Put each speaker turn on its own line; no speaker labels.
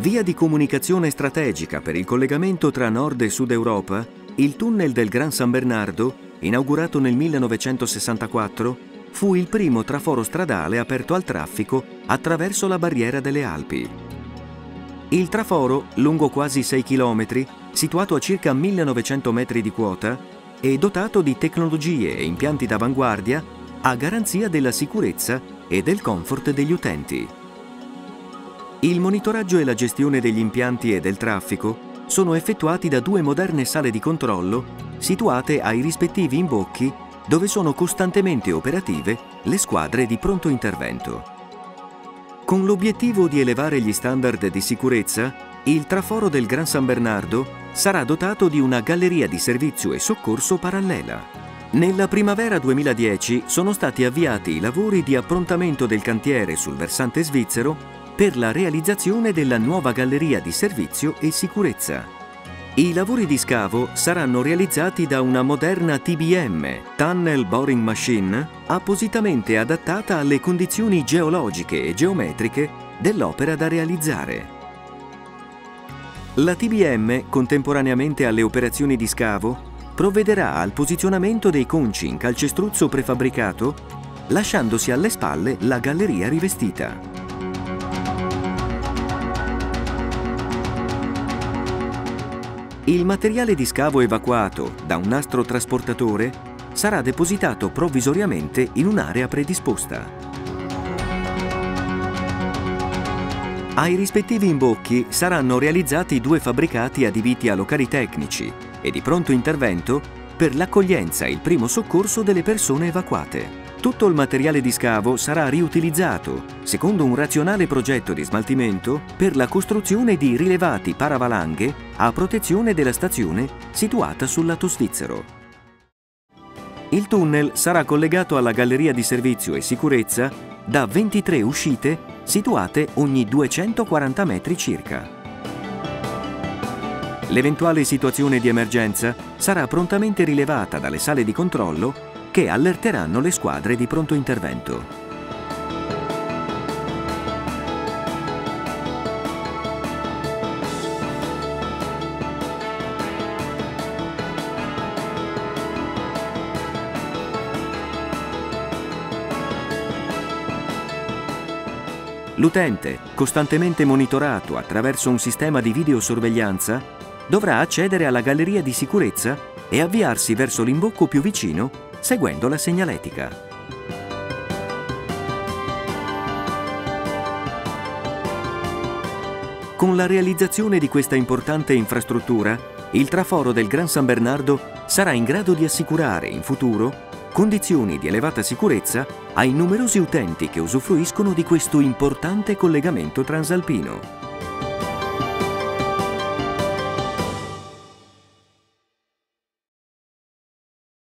Via di comunicazione strategica per il collegamento tra Nord e Sud Europa, il tunnel del Gran San Bernardo, inaugurato nel 1964, fu il primo traforo stradale aperto al traffico attraverso la barriera delle Alpi. Il traforo, lungo quasi 6 km, situato a circa 1900 metri di quota, è dotato di tecnologie e impianti d'avanguardia a garanzia della sicurezza e del comfort degli utenti. Il monitoraggio e la gestione degli impianti e del traffico sono effettuati da due moderne sale di controllo situate ai rispettivi imbocchi dove sono costantemente operative le squadre di pronto intervento. Con l'obiettivo di elevare gli standard di sicurezza, il traforo del Gran San Bernardo sarà dotato di una galleria di servizio e soccorso parallela. Nella primavera 2010 sono stati avviati i lavori di approntamento del cantiere sul versante svizzero per la realizzazione della nuova galleria di servizio e sicurezza. I lavori di scavo saranno realizzati da una moderna TBM, Tunnel Boring Machine, appositamente adattata alle condizioni geologiche e geometriche dell'opera da realizzare. La TBM, contemporaneamente alle operazioni di scavo, provvederà al posizionamento dei conci in calcestruzzo prefabbricato, lasciandosi alle spalle la galleria rivestita. Il materiale di scavo evacuato da un nastro trasportatore sarà depositato provvisoriamente in un'area predisposta. Ai rispettivi imbocchi saranno realizzati due fabbricati adibiti a locali tecnici e di pronto intervento per l'accoglienza e il primo soccorso delle persone evacuate. Tutto il materiale di scavo sarà riutilizzato, secondo un razionale progetto di smaltimento, per la costruzione di rilevati paravalanghe a protezione della stazione situata sul lato svizzero. Il tunnel sarà collegato alla galleria di servizio e sicurezza da 23 uscite situate ogni 240 metri circa. L'eventuale situazione di emergenza sarà prontamente rilevata dalle sale di controllo che allerteranno le squadre di pronto intervento. L'utente, costantemente monitorato attraverso un sistema di videosorveglianza, dovrà accedere alla galleria di sicurezza e avviarsi verso l'imbocco più vicino seguendo la segnaletica. Con la realizzazione di questa importante infrastruttura, il traforo del Gran San Bernardo sarà in grado di assicurare in futuro condizioni di elevata sicurezza ai numerosi utenti che usufruiscono di questo importante collegamento transalpino.